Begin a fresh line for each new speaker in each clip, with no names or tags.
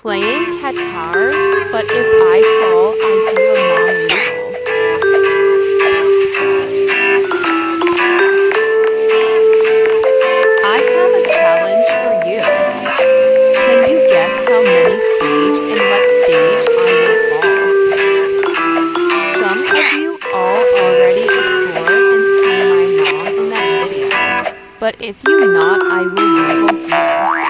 Playing cat tower, but if I fall, I do a non-legal. I have a challenge for you. Can you guess how many stage and what stage I will fall? Some of you all already explored and seen my mom in that video. But if you not, I will level here.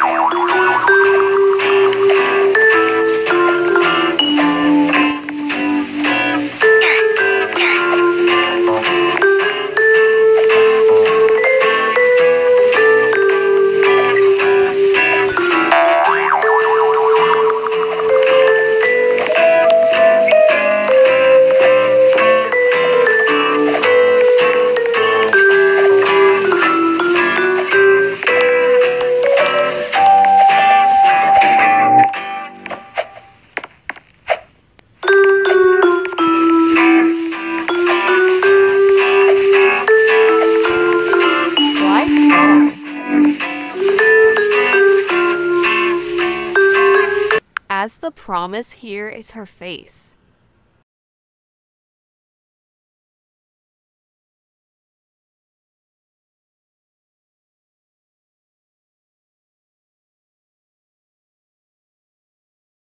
As the promise here is her face.